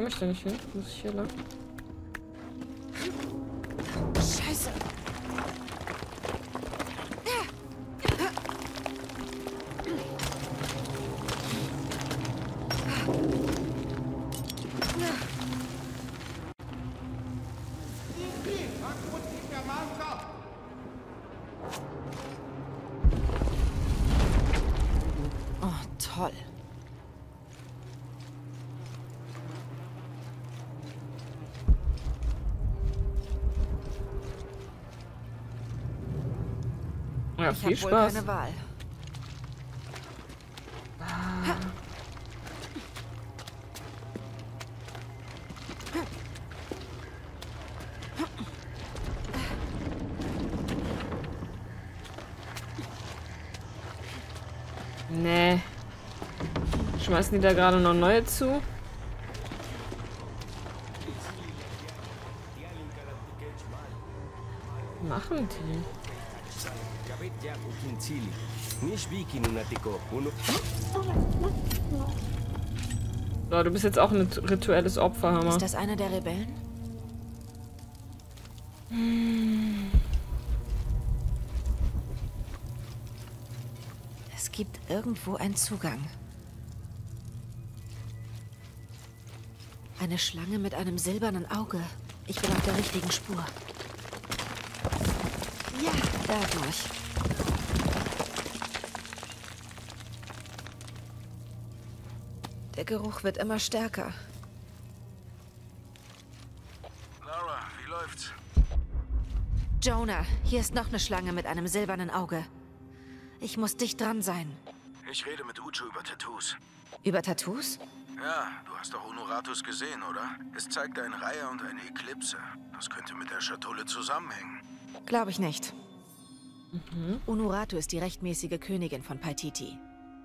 Komme ich da nicht hin? Muss ich hier lang? Scheiße. Oh, toll. Ja, Ich viel Spaß. keine Wahl. Nee. Schmeißen die da gerade noch neue zu? Machen die? So, du bist jetzt auch ein rituelles Opfer, Hammer. Ist das einer der Rebellen? Es gibt irgendwo einen Zugang. Eine Schlange mit einem silbernen Auge. Ich bin auf der richtigen Spur. Ja, dadurch. Der Geruch wird immer stärker. Lara, wie läuft's? Jonah, hier ist noch eine Schlange mit einem silbernen Auge. Ich muss dicht dran sein. Ich rede mit Ucho über Tattoos. Über Tattoos? Ja, du hast doch Honoratus gesehen, oder? Es zeigt eine Reihe und eine Eklipse. Das könnte mit der Schatulle zusammenhängen. Glaube ich nicht. Unuratu ist die rechtmäßige Königin von Paititi.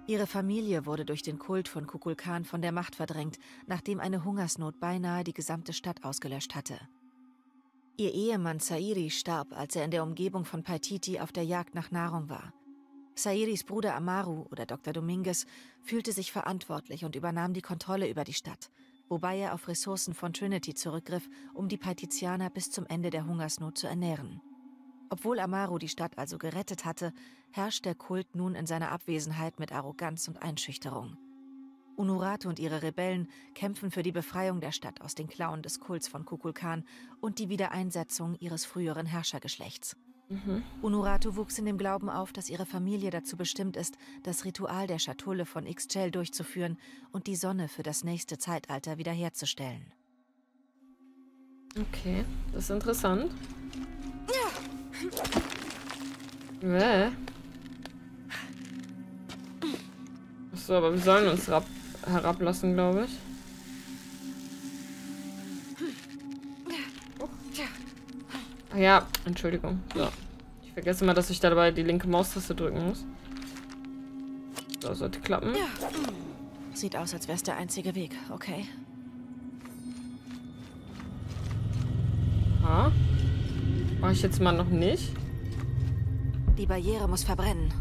Ihre Familie wurde durch den Kult von Kukulkan von der Macht verdrängt, nachdem eine Hungersnot beinahe die gesamte Stadt ausgelöscht hatte. Ihr Ehemann Sairi starb, als er in der Umgebung von Paititi auf der Jagd nach Nahrung war. Sairis Bruder Amaru oder Dr. Dominguez fühlte sich verantwortlich und übernahm die Kontrolle über die Stadt, wobei er auf Ressourcen von Trinity zurückgriff, um die Paitizianer bis zum Ende der Hungersnot zu ernähren. Obwohl Amaru die Stadt also gerettet hatte, herrscht der Kult nun in seiner Abwesenheit mit Arroganz und Einschüchterung. Unuratu und ihre Rebellen kämpfen für die Befreiung der Stadt aus den Klauen des Kults von Kukulkan und die Wiedereinsetzung ihres früheren Herrschergeschlechts. Unuratu wuchs in dem Glauben auf, dass ihre Familie dazu bestimmt ist, das Ritual der Schatulle von Ixchel durchzuführen und die Sonne für das nächste Zeitalter wiederherzustellen. Okay, das ist interessant. Bäh. Achso, aber wir sollen uns herab herablassen, glaube ich. Ah ja, Entschuldigung. So. Ich vergesse mal, dass ich dabei die linke Maustaste drücken muss. So, sollte klappen. Sieht aus, als wäre es der einzige Weg, okay? Ha. Mach ich jetzt mal noch nicht. Die Barriere muss verbrennen.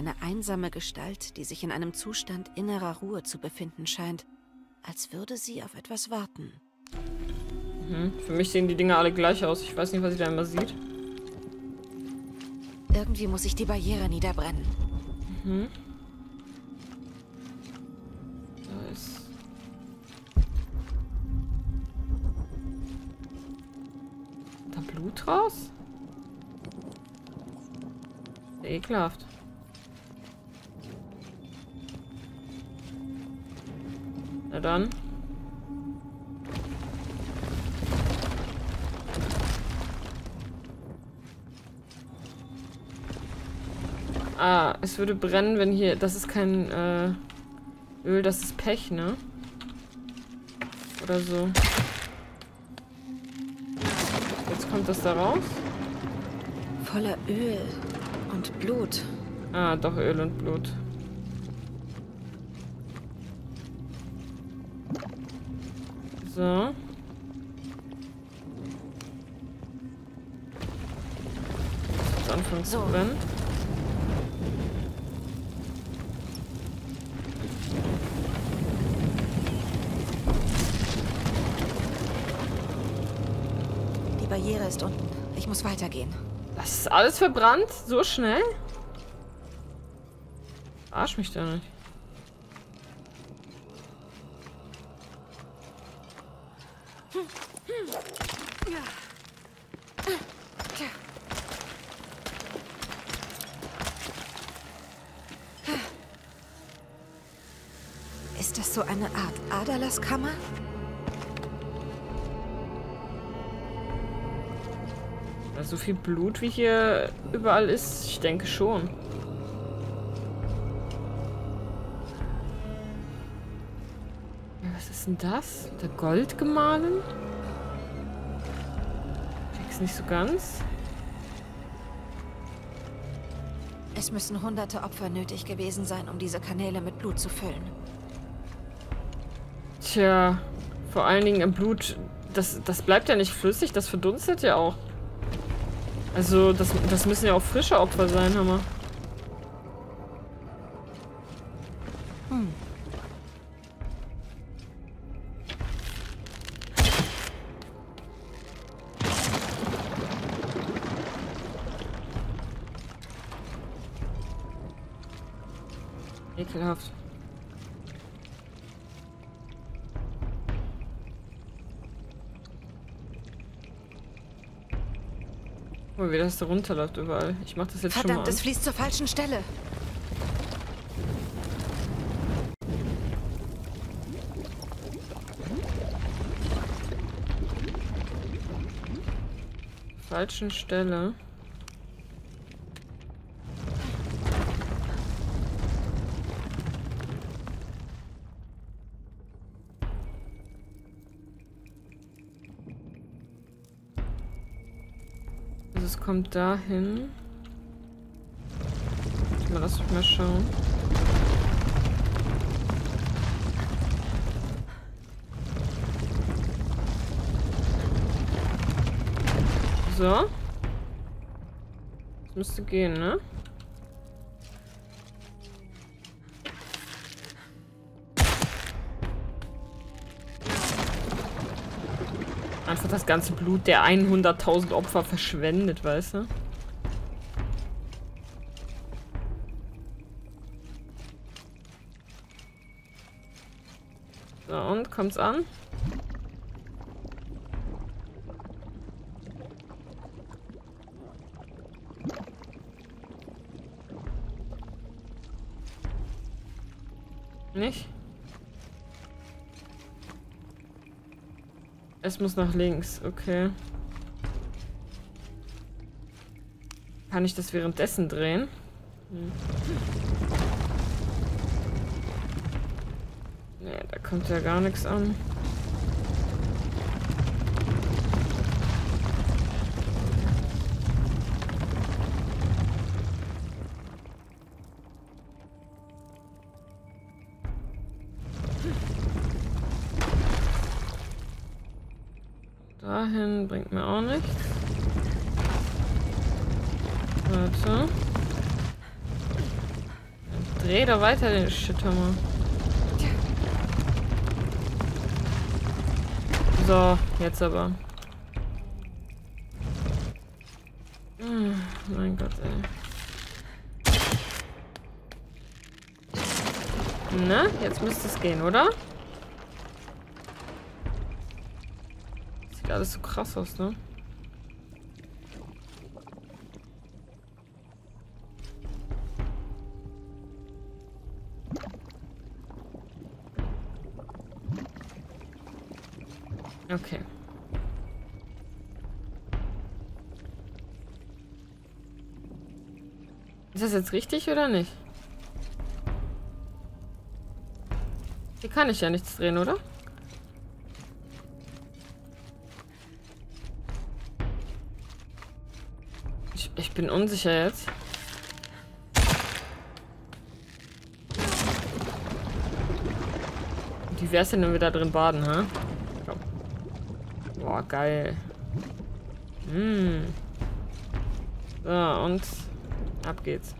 Eine einsame Gestalt, die sich in einem Zustand innerer Ruhe zu befinden scheint, als würde sie auf etwas warten. Hm. Für mich sehen die Dinger alle gleich aus. Ich weiß nicht, was sie da immer sieht. Irgendwie muss ich die Barriere niederbrennen. Da ist. Da Blut raus? Ekelhaft. Na dann. Ah, es würde brennen, wenn hier... Das ist kein äh, Öl, das ist Pech, ne? Oder so. Jetzt kommt das da raus. Voller Öl. Und Blut. Ah, doch Öl und Blut. So. Anfangen zu So. Barriere ist unten. Ich muss weitergehen. Das ist alles verbrannt? So schnell? Arsch mich da nicht. Ist das so eine Art Aderlasskammer? Ja, So viel Blut wie hier überall ist, ich denke schon. Was ist denn das? Der Gold gemahlen? Check's nicht so ganz. Es müssen hunderte Opfer nötig gewesen sein, um diese Kanäle mit Blut zu füllen. Tja, vor allen Dingen im Blut, das, das bleibt ja nicht flüssig, das verdunstet ja auch. Also, das, das müssen ja auch frische Opfer sein, Hammer. Ekelhaft. Guck mal, wie das da runterläuft überall. Ich mach das jetzt schon mal Verdammt, an. es fließt zur falschen Stelle. falschen Stelle. Es kommt dahin. Lass mich mal schauen. So. Das müsste gehen, ne? Das ganze Blut der 100.000 Opfer verschwendet, weißt du? So, und? Kommt's an? Nicht? Es muss nach links, okay. Kann ich das währenddessen drehen? Hm. Nee, da kommt ja gar nichts an. Bringt mir auch nichts. Warte. Dreh doch weiter den Shithammer. So, jetzt aber. Hm, mein Gott, ey. Na, jetzt müsste es gehen, oder? Alles so krass aus, ne? Okay. Ist das jetzt richtig oder nicht? Hier kann ich ja nichts drehen, oder? bin unsicher jetzt. Wie wär's denn, wenn wir da drin baden, hä? Boah, geil. Hm. So, und ab geht's.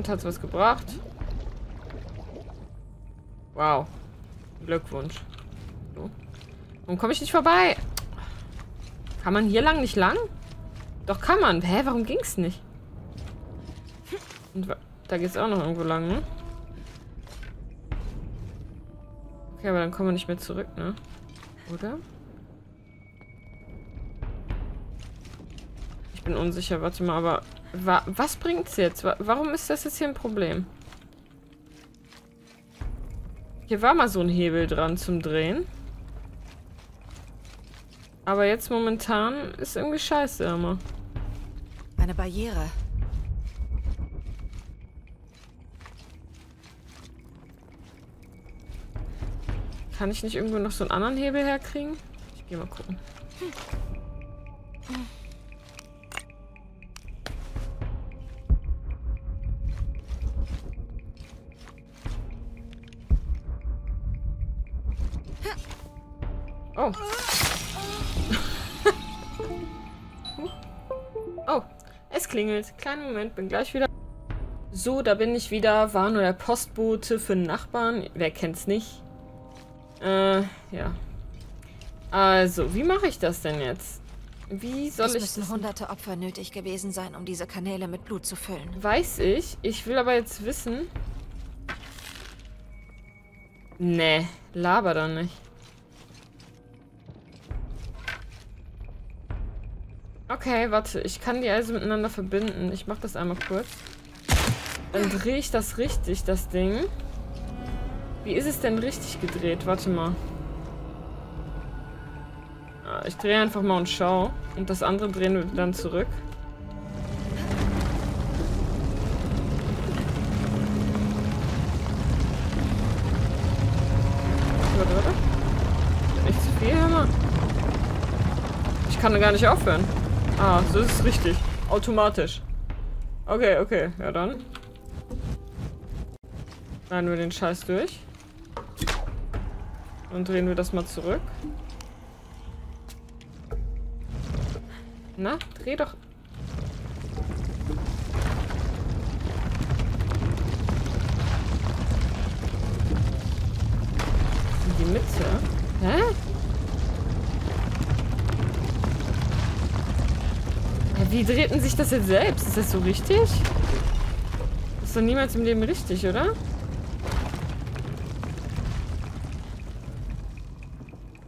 Und hat's was gebracht? Wow. Glückwunsch. So. Warum komme ich nicht vorbei? Kann man hier lang nicht lang? Doch kann man. Hä, warum ging's nicht? Und da geht's auch noch irgendwo lang, ne? Okay, aber dann kommen wir nicht mehr zurück, ne? Oder? Ich bin unsicher, warte mal, aber wa was bringt's jetzt? Wa warum ist das jetzt hier ein Problem? Hier war mal so ein Hebel dran zum Drehen. Aber jetzt momentan ist irgendwie scheiße immer. Eine Barriere. Kann ich nicht irgendwo noch so einen anderen Hebel herkriegen? Ich geh mal gucken. Oh. oh, es klingelt. Kleinen Moment, bin gleich wieder. So, da bin ich wieder. War nur der Postbote für einen Nachbarn. Wer kennt's nicht? Äh, ja. Also, wie mache ich das denn jetzt? Wie soll es ich müssen das... hunderte Opfer nötig gewesen sein, um diese Kanäle mit Blut zu füllen. Weiß ich. Ich will aber jetzt wissen... Nee, laber doch nicht. Okay, warte. Ich kann die also miteinander verbinden. Ich mache das einmal kurz. Dann drehe ich das richtig, das Ding. Wie ist es denn richtig gedreht? Warte mal. Ah, Ich drehe einfach mal und schau. Und das andere drehen wir dann zurück. Warte, warte. Echt zu viel, hör mal. Ich kann gar nicht aufhören. Ah, so ist es richtig. Automatisch. Okay, okay. Ja dann. Schneiden wir den Scheiß durch. Und drehen wir das mal zurück. Na, dreh doch. Die Mitte? Hä? Wie drehten sich das jetzt selbst? Ist das so richtig? Ist doch niemals im Leben richtig, oder?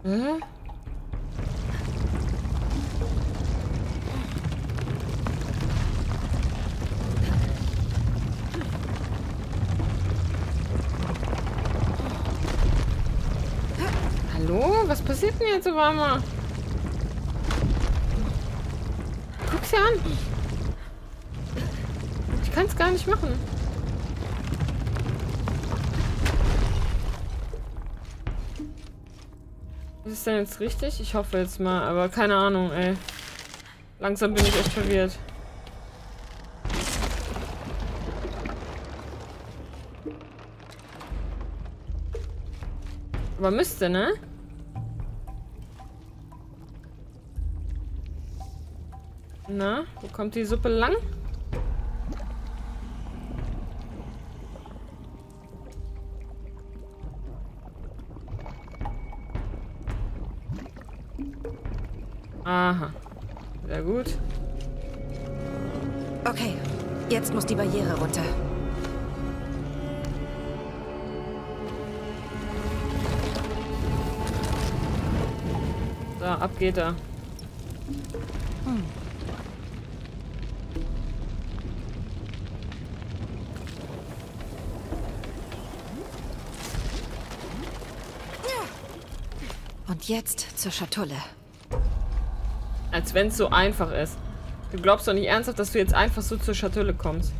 Hä? Hallo? Was passiert denn jetzt auf an. Ich kann's gar nicht machen. Ist es denn jetzt richtig? Ich hoffe jetzt mal, aber keine Ahnung, ey. Langsam bin ich echt verwirrt. Aber müsste, ne? Na, wo kommt die Suppe lang? Aha. Sehr gut. Okay, jetzt muss die Barriere runter. So, ab geht er. Und jetzt zur Schatulle. Als wenn es so einfach ist. Du glaubst doch nicht ernsthaft, dass du jetzt einfach so zur Schatulle kommst.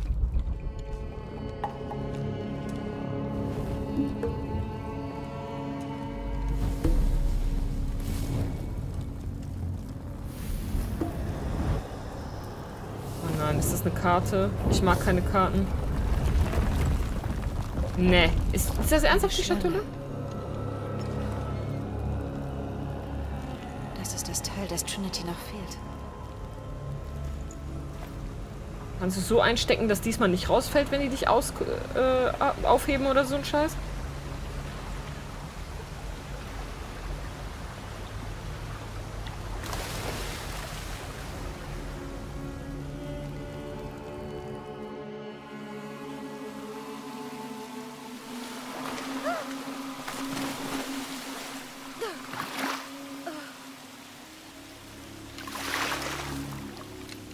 Oh nein, ist das eine Karte? Ich mag keine Karten. Nee. Ist, ist das ernsthaft die Schatulle? Teil, das Trinity noch fehlt. Kannst du so einstecken, dass diesmal nicht rausfällt, wenn die dich aus, äh, aufheben oder so ein Scheiß?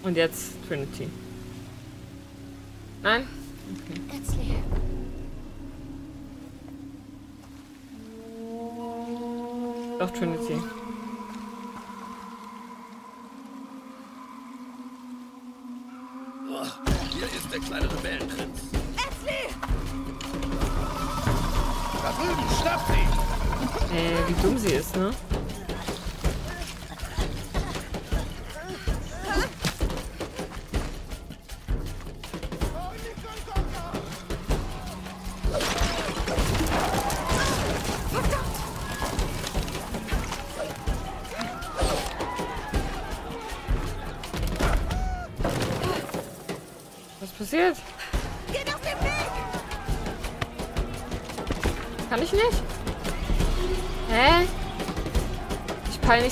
Und jetzt Trinity. Nein? Okay. Doch Trinity. Hier ist der kleine Rebellenprinz. Da drüben, schnapp sie! Äh, wie dumm sie ist, ne?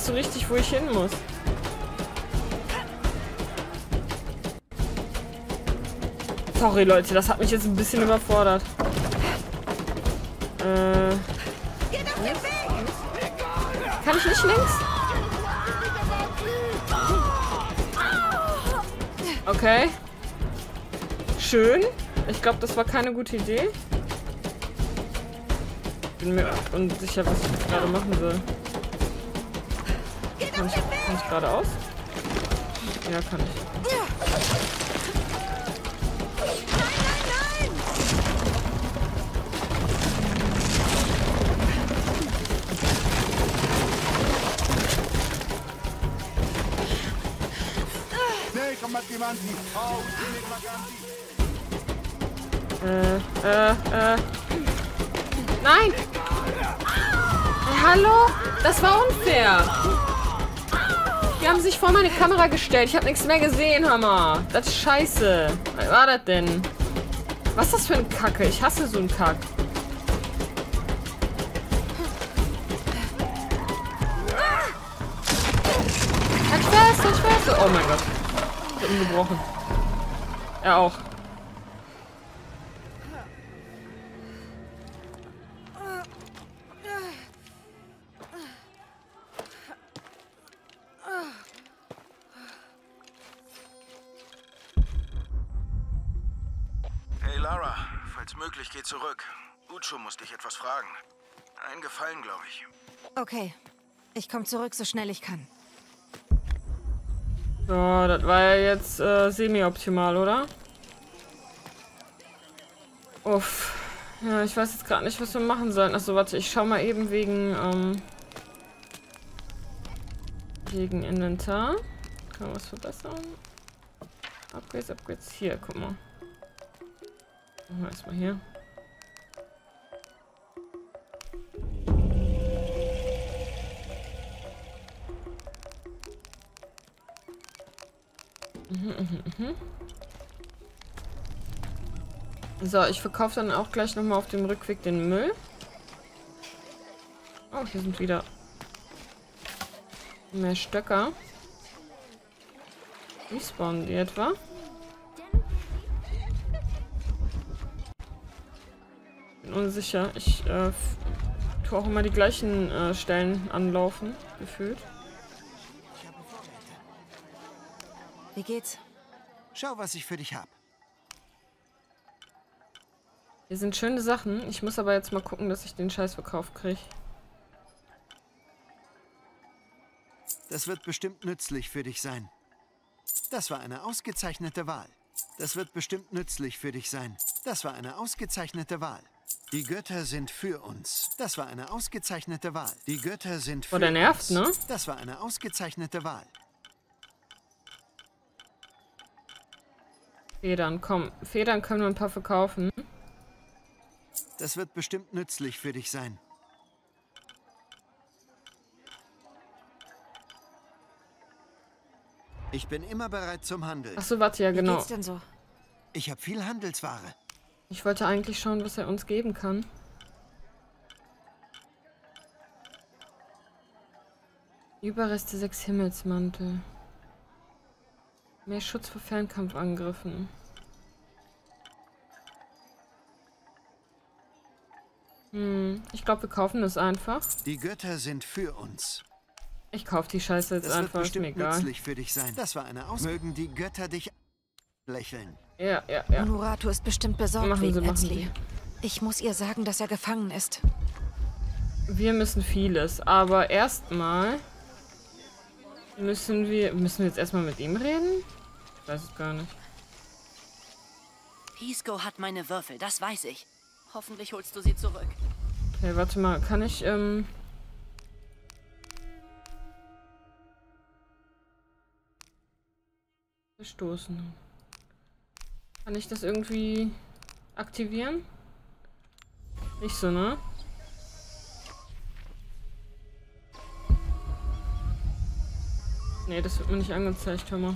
So richtig, wo ich hin muss. Sorry, Leute, das hat mich jetzt ein bisschen überfordert. Äh. Kann ich nicht links? Okay. Schön. Ich glaube, das war keine gute Idee. Bin mir unsicher, was ich gerade machen soll. Geradeaus? Ja, kann ich. Combattimenti! Oh, Maganti! Äh, äh, äh. Nein! Hallo? Das war unfair. Die haben sich vor meine Kamera gestellt. Ich habe nichts mehr gesehen, Hammer. Das ist scheiße. Was war das denn? Was ist das für ein Kacke? Ich hasse so einen Kack. Halt fest, halt fest. Oh mein Gott. Ich hab ihn gebrochen. Er auch. Möglich, geh zurück. Ucho muss dich etwas fragen. Einen Gefallen, glaube ich. Okay. Ich komme zurück, so schnell ich kann. So, das war ja jetzt äh, semi-optimal, oder? Uff. Ja, ich weiß jetzt gerade nicht, was wir machen sollen. Achso, warte, ich schau mal eben wegen, ähm, wegen Inventar. Kann man was verbessern? Upgrades, Upgrades. Hier, guck mal. Machen wir erstmal hier. So, ich verkaufe dann auch gleich nochmal auf dem Rückweg den Müll. Oh, hier sind wieder mehr Stöcker. Wie spawnen die etwa? Unsicher. Ich äh, tue auch immer die gleichen äh, Stellen anlaufen, gefühlt. Wie geht's? Schau, was ich für dich hab. Hier sind schöne Sachen. Ich muss aber jetzt mal gucken, dass ich den Scheiß verkauft kriege. Das wird bestimmt nützlich für dich sein. Das war eine ausgezeichnete Wahl. Das wird bestimmt nützlich für dich sein. Das war eine ausgezeichnete Wahl. Die Götter sind für uns. Das war eine ausgezeichnete Wahl. Die Götter sind für Oh, der nervt, uns. ne? Das war eine ausgezeichnete Wahl. Federn, komm. Federn können wir ein paar verkaufen. Das wird bestimmt nützlich für dich sein. Ich bin immer bereit zum Handeln. Achso, warte, ja Wie genau. geht's denn so? Ich habe viel Handelsware. Ich wollte eigentlich schauen, was er uns geben kann. Überreste sechs Himmelsmantel. Mehr Schutz vor Fernkampfangriffen. Hm, ich glaube, wir kaufen das einfach. Die Götter sind für uns. Ich kaufe die Scheiße jetzt Das wird einfach, ist mir egal. nützlich für dich sein. Das war eine Aus... Mögen die Götter dich lächeln. Ja, ja, ja. Honorato ist bestimmt besorgt Machen wegen Edsley. Ich muss ihr sagen, dass er gefangen ist. Wir müssen vieles, aber erstmal müssen wir. Müssen wir jetzt erstmal mit ihm reden? Ich weiß es gar nicht. Pisco hat meine Würfel, das weiß ich. Hoffentlich holst du sie zurück. Okay, warte mal, kann ich, ähm. Verstoßen. Kann ich das irgendwie aktivieren? Nicht so, ne? Nee, das wird mir nicht angezeigt, hör mal.